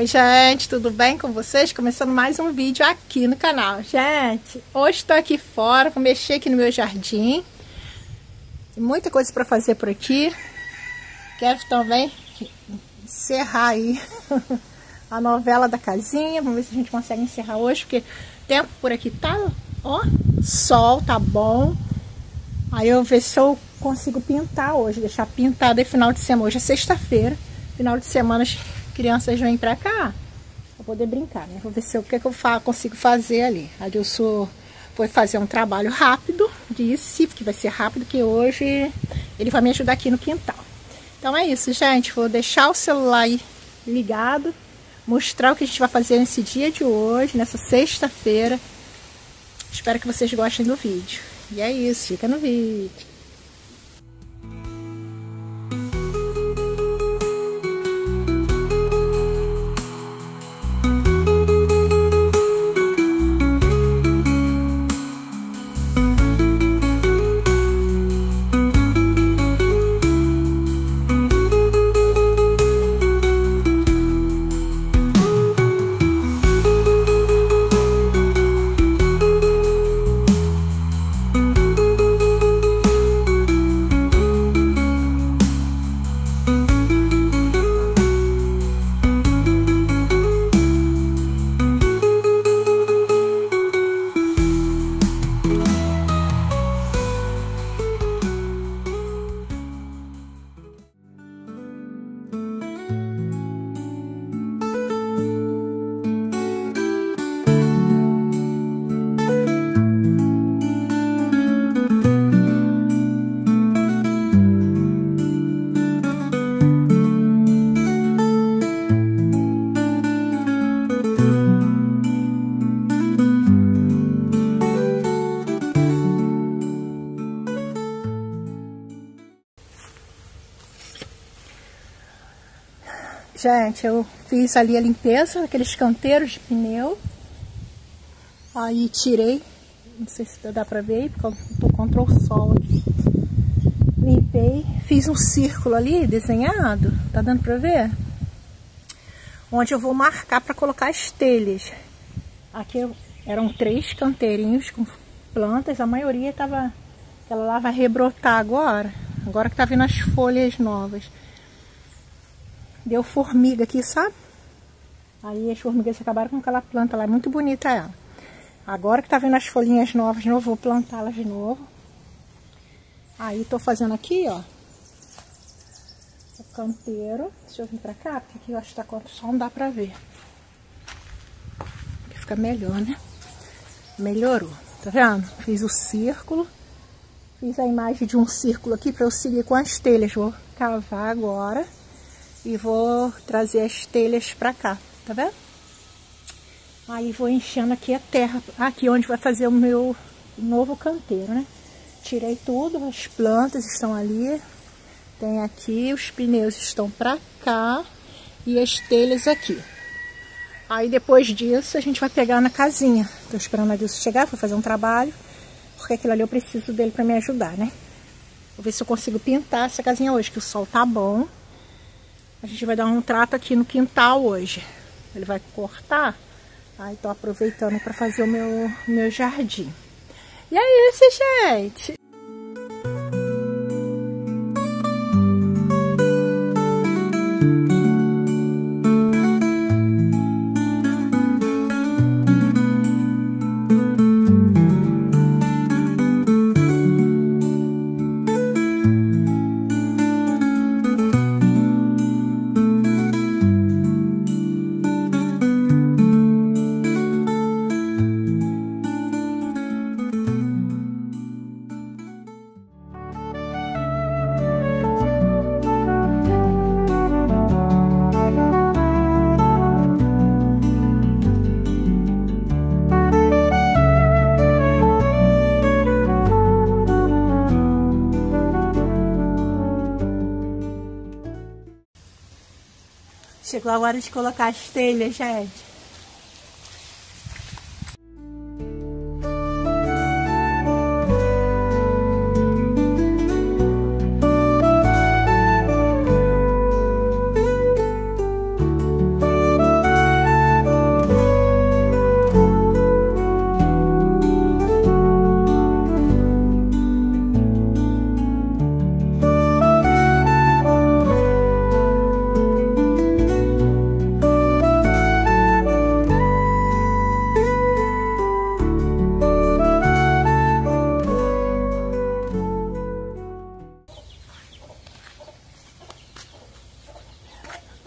Oi, gente, tudo bem com vocês? Começando mais um vídeo aqui no canal. Gente, hoje estou aqui fora, vou mexer aqui no meu jardim. Tem muita coisa para fazer por aqui. Quero também encerrar aí a novela da casinha. Vamos ver se a gente consegue encerrar hoje, porque o tempo por aqui tá, ó, sol, tá bom. Aí eu vou ver se eu consigo pintar hoje, deixar pintado aí final de semana. Hoje é sexta-feira, final de semana crianças vêm pra cá pra poder brincar, né? Vou ver se eu, o que, é que eu fa consigo fazer ali. A Dilson foi fazer um trabalho rápido, disse que vai ser rápido, que hoje ele vai me ajudar aqui no quintal. Então é isso, gente. Vou deixar o celular aí ligado, mostrar o que a gente vai fazer nesse dia de hoje, nessa sexta-feira. Espero que vocês gostem do vídeo. E é isso, fica no vídeo. Gente, eu fiz ali a limpeza daqueles canteiros de pneu. Aí tirei, não sei se dá pra ver aí, porque eu tô contra o sol aqui. Limpei, fiz um círculo ali desenhado, tá dando pra ver? Onde eu vou marcar pra colocar as telhas. Aqui eram três canteirinhos com plantas, a maioria tava, ela lá vai rebrotar agora, agora que tá vindo as folhas novas. Deu formiga aqui, sabe? Aí as formigas acabaram com aquela planta lá, é muito bonita ela. Agora que tá vendo as folhinhas novas de novo, vou plantá-las de novo. Aí tô fazendo aqui, ó. O canteiro. Deixa eu vir pra cá, porque aqui eu acho que tá com sol, não dá pra ver. Aqui fica melhor, né? Melhorou. Tá vendo? Fiz o círculo. Fiz a imagem de um círculo aqui pra eu seguir com as telhas. Vou cavar agora e vou trazer as telhas pra cá, tá vendo? Aí vou enchendo aqui a terra, aqui onde vai fazer o meu novo canteiro, né? Tirei tudo, as plantas estão ali, tem aqui, os pneus estão pra cá e as telhas aqui. Aí depois disso a gente vai pegar na casinha. Tô esperando a Dilson chegar, vou fazer um trabalho, porque aquilo ali eu preciso dele pra me ajudar, né? Vou ver se eu consigo pintar essa casinha hoje, que o sol tá bom. A gente vai dar um trato aqui no quintal hoje. Ele vai cortar. Aí tô aproveitando para fazer o meu, meu jardim. E é isso, gente. Chegou a hora de colocar as telhas, gente.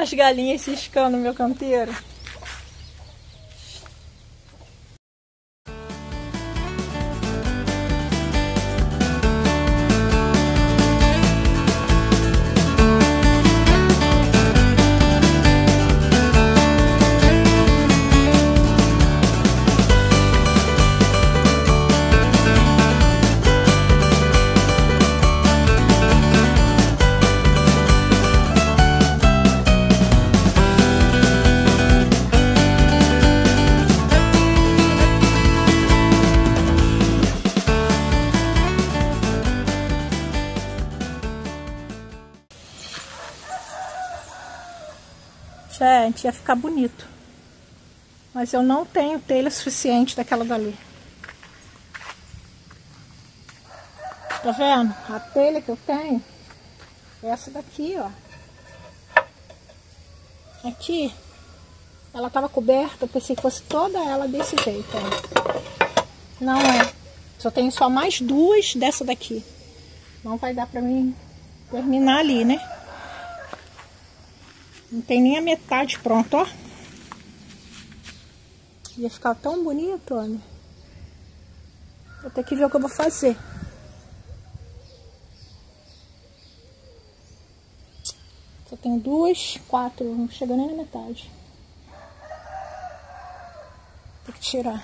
As galinhas ciscando no meu canteiro. Ia ficar bonito. Mas eu não tenho telha suficiente daquela dali. Tá vendo? A telha que eu tenho é essa daqui, ó. Aqui, ela tava coberta, eu pensei que fosse toda ela desse jeito, ó. Não é. Só tenho só mais duas dessa daqui. Não vai dar pra mim terminar ali, né? Não tem nem a metade pronto, ó. Ia ficar tão bonito, olha. Vou ter que ver o que eu vou fazer. Só tenho duas, quatro, não chega nem na metade. Tem que tirar.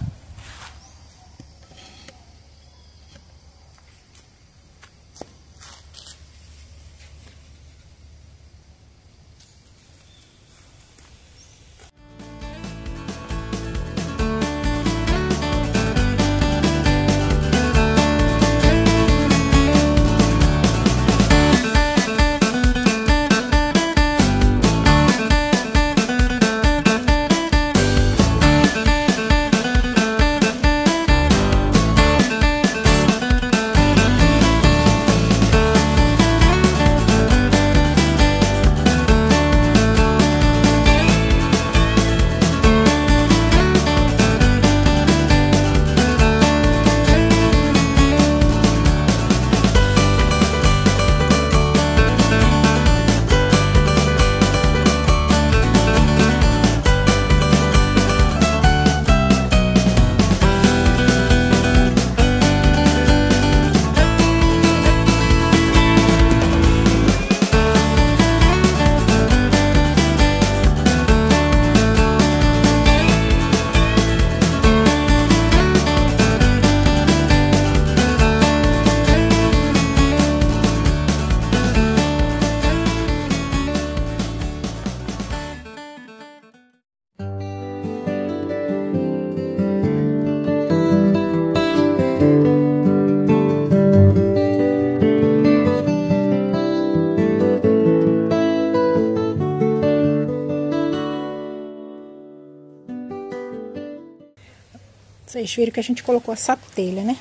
Vocês viram que a gente colocou essa telha, né?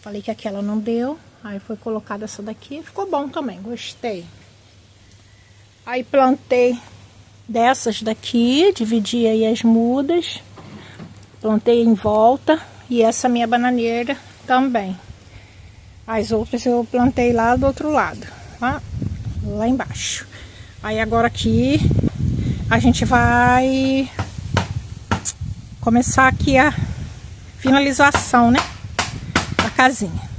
Falei que aquela não deu. Aí foi colocada essa daqui. Ficou bom também, gostei. Aí plantei dessas daqui, dividi aí as mudas. Plantei em volta. E essa minha bananeira também. As outras eu plantei lá do outro lado. Lá, lá embaixo. Aí agora aqui a gente vai começar aqui a finalização, né? Da casinha.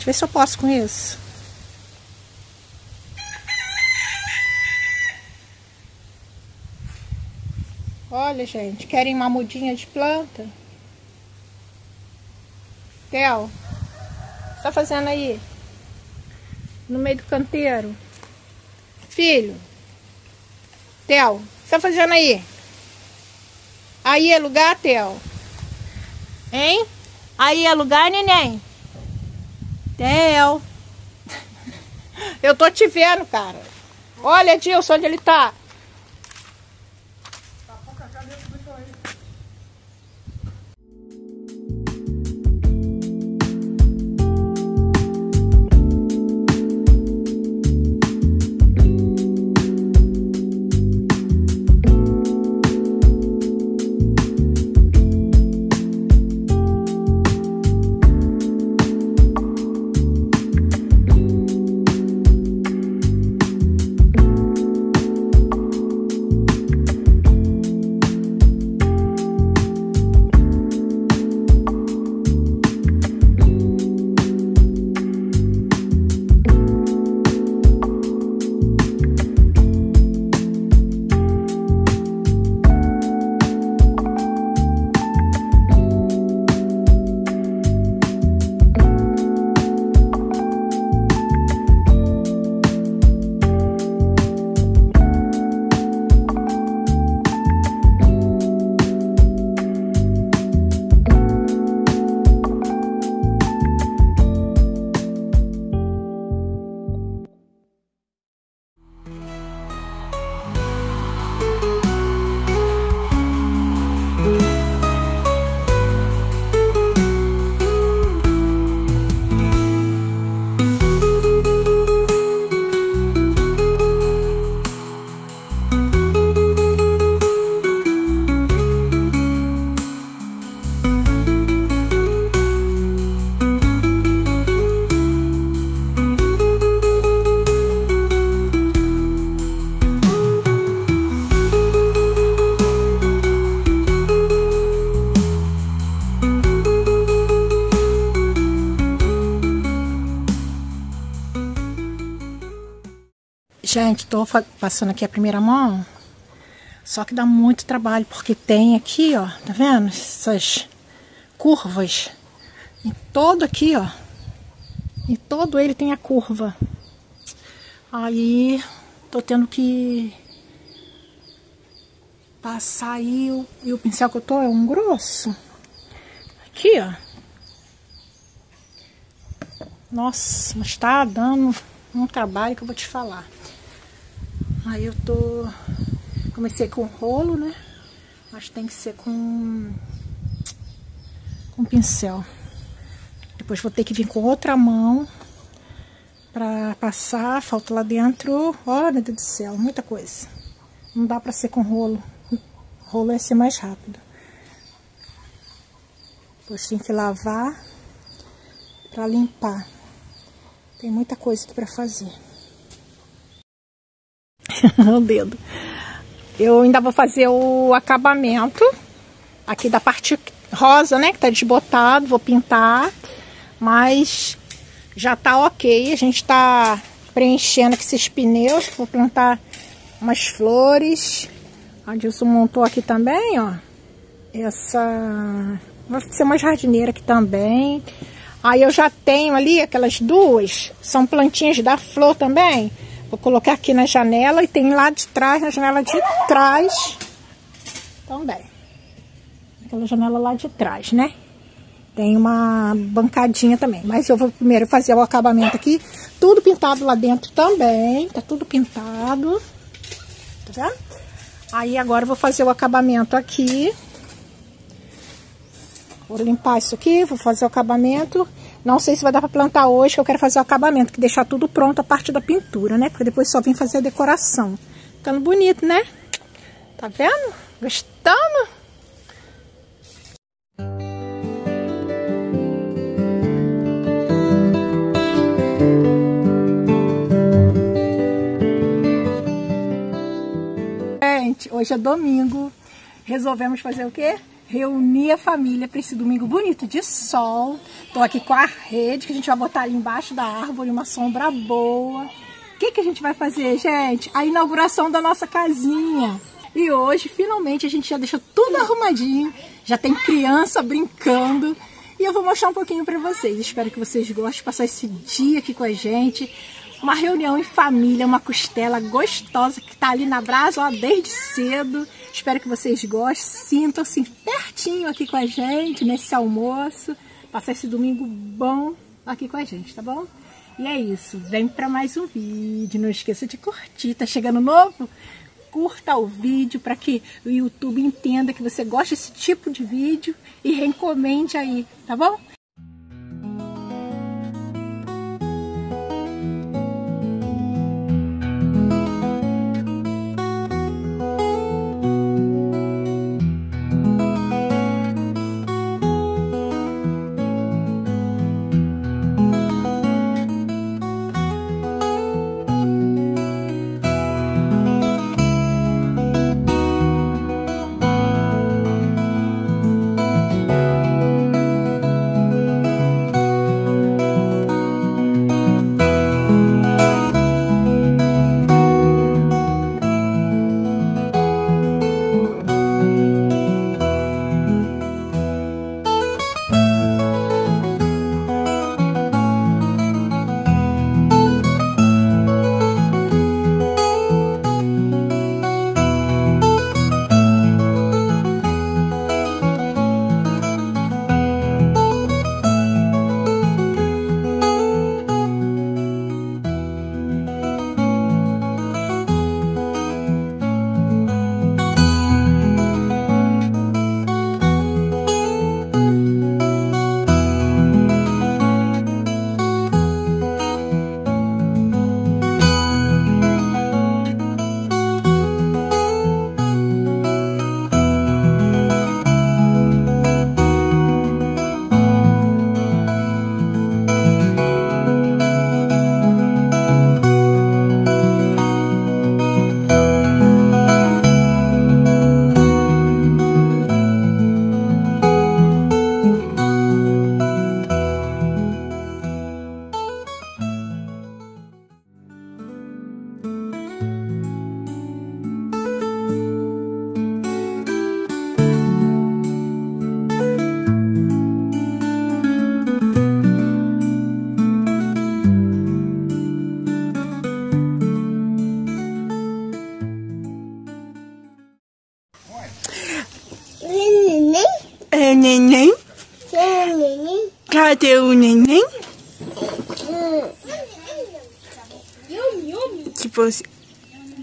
Gente, vê se eu posso com isso. Olha, gente, querem uma mudinha de planta? Theo, o que tá fazendo aí? No meio do canteiro. Filho. Theo, o que tá fazendo aí? Aí é lugar, Theo? Hein? Aí é lugar, neném? Theo. Eu tô te vendo, cara. Olha, Dilson, onde ele tá? Gente, tô passando aqui a primeira mão. Só que dá muito trabalho, porque tem aqui, ó, tá vendo? Essas curvas. E todo aqui, ó. E todo ele tem a curva. Aí, tô tendo que passar aí. O, e o pincel que eu tô é um grosso. Aqui, ó. Nossa, mas tá dando um trabalho que eu vou te falar. Aí eu tô... Comecei com rolo, né? Mas tem que ser com... Com pincel. Depois vou ter que vir com outra mão pra passar. Falta lá dentro... Ó, meu Deus do céu, muita coisa. Não dá pra ser com rolo. Rolo é ser mais rápido. Depois tem que lavar pra limpar. Tem muita coisa aqui pra fazer. o dedo. Eu ainda vou fazer o acabamento aqui da parte rosa, né? Que tá desbotado, vou pintar. Mas já tá ok. A gente tá preenchendo aqui esses pneus. Vou plantar umas flores. A Dilson montou aqui também, ó. Essa... Vai ser uma jardineira aqui também. Aí eu já tenho ali aquelas duas. São plantinhas da flor também. Vou colocar aqui na janela e tem lá de trás, na janela de trás. Também. Aquela janela lá de trás, né? Tem uma bancadinha também. Mas eu vou primeiro fazer o acabamento aqui. Tudo pintado lá dentro também. Tá tudo pintado. Tá vendo? Aí agora eu vou fazer o acabamento aqui. Vou limpar isso aqui, vou fazer o acabamento. Não sei se vai dar para plantar hoje, que eu quero fazer o acabamento, que deixar tudo pronto a parte da pintura, né? Porque depois só vim fazer a decoração. Ficando bonito, né? Tá vendo? Gostando? Gente, hoje é domingo. Resolvemos fazer o quê? Reunir a família para esse domingo bonito de sol. Tô aqui com a rede que a gente vai botar ali embaixo da árvore, uma sombra boa. O que, que a gente vai fazer, gente? A inauguração da nossa casinha. E hoje, finalmente, a gente já deixou tudo arrumadinho. Já tem criança brincando. E eu vou mostrar um pouquinho para vocês. Espero que vocês gostem de passar esse dia aqui com a gente. Uma reunião em família, uma costela gostosa que tá ali na brasa, ó, desde cedo. Espero que vocês gostem, sintam-se pertinho aqui com a gente nesse almoço. Passar esse domingo bom aqui com a gente, tá bom? E é isso, vem para mais um vídeo. Não esqueça de curtir, tá chegando novo? Curta o vídeo para que o YouTube entenda que você gosta desse tipo de vídeo e recomende aí, tá bom?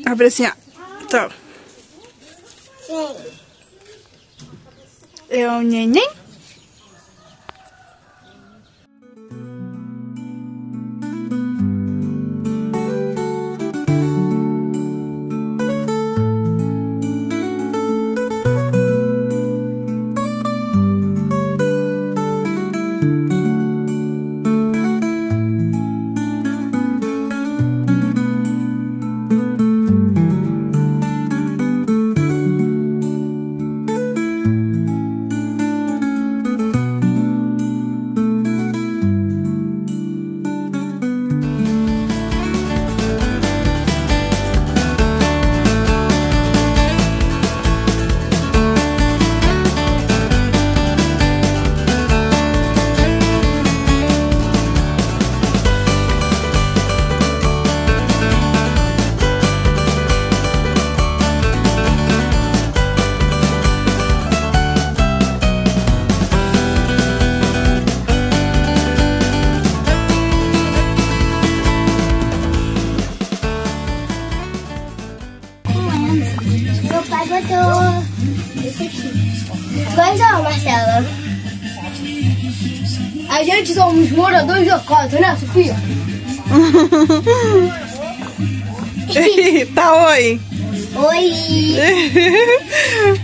Abre assim, ó. Tá. É o neném? De casa, né, Sofia? tá oi. Oi!